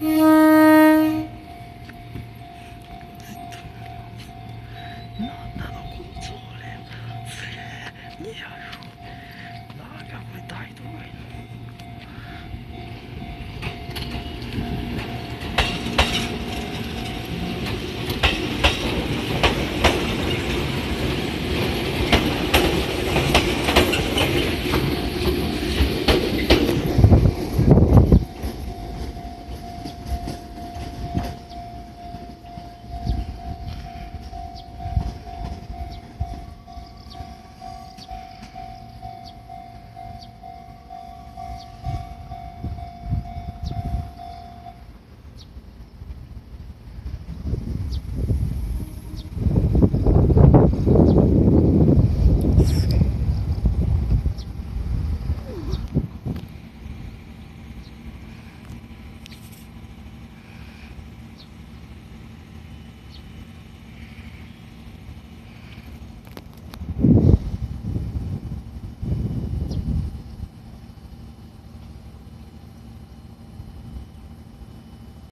Yeah.